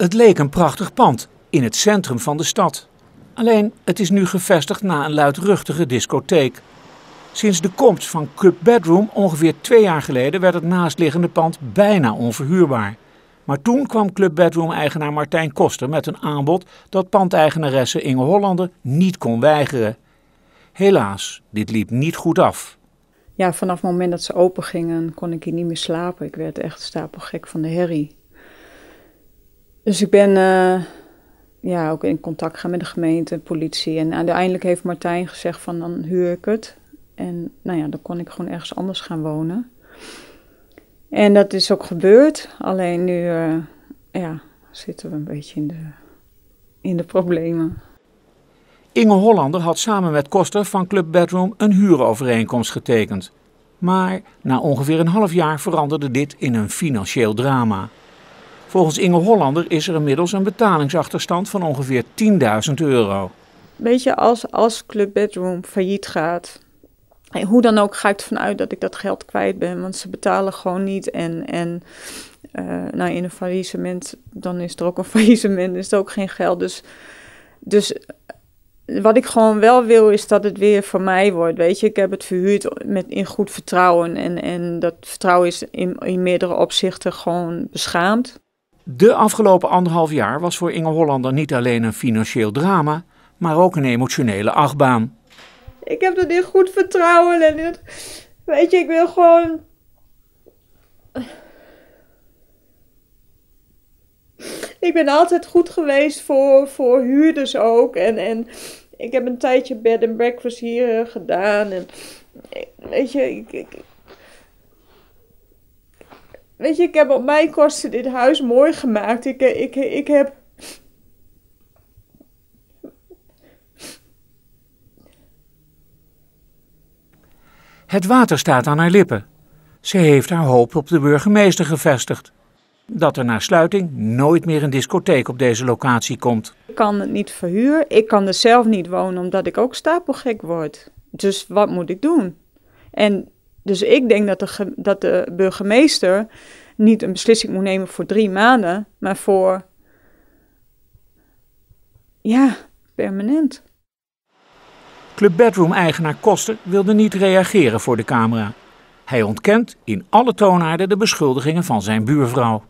Het leek een prachtig pand in het centrum van de stad. Alleen het is nu gevestigd na een luidruchtige discotheek. Sinds de komst van Club Bedroom ongeveer twee jaar geleden werd het naastliggende pand bijna onverhuurbaar. Maar toen kwam Club Bedroom-eigenaar Martijn Koster met een aanbod dat pandeigenaresse Inge Hollander niet kon weigeren. Helaas, dit liep niet goed af. Ja, vanaf het moment dat ze open gingen kon ik hier niet meer slapen. Ik werd echt stapelgek van de herrie. Dus ik ben uh, ja, ook in contact gaan met de gemeente, politie. En uiteindelijk heeft Martijn gezegd van dan huur ik het. En nou ja, dan kon ik gewoon ergens anders gaan wonen. En dat is ook gebeurd. Alleen nu uh, ja, zitten we een beetje in de, in de problemen. Inge Hollander had samen met Koster van Club Bedroom een huurovereenkomst getekend. Maar na ongeveer een half jaar veranderde dit in een financieel drama. Volgens Inge Hollander is er inmiddels een betalingsachterstand van ongeveer 10.000 euro. Weet je, als, als Club Bedroom failliet gaat, en hoe dan ook ga ik ervan uit dat ik dat geld kwijt ben, want ze betalen gewoon niet. En, en uh, nou, in een faillissement, dan is er ook een faillissement, is ook geen geld. Dus, dus wat ik gewoon wel wil, is dat het weer voor mij wordt. Weet je, ik heb het verhuurd met, in goed vertrouwen. En, en dat vertrouwen is in, in meerdere opzichten gewoon beschaamd. De afgelopen anderhalf jaar was voor Inge Hollander niet alleen een financieel drama, maar ook een emotionele achtbaan. Ik heb er in goed vertrouwen en weet je, ik wil gewoon. Ik ben altijd goed geweest voor, voor huurders ook. En, en ik heb een tijdje bed and breakfast hier gedaan. En weet je, ik, ik, weet je, ik heb op mijn kosten dit huis mooi gemaakt. Ik, ik, ik heb. Het water staat aan haar lippen. Ze heeft haar hoop op de burgemeester gevestigd. Dat er na sluiting nooit meer een discotheek op deze locatie komt. Ik kan het niet verhuren. Ik kan er zelf niet wonen omdat ik ook stapelgek word. Dus wat moet ik doen? En dus ik denk dat de, dat de burgemeester niet een beslissing moet nemen voor drie maanden, maar voor, ja, permanent. Club Bedroom-eigenaar Koster wilde niet reageren voor de camera. Hij ontkent in alle toonaarden de beschuldigingen van zijn buurvrouw.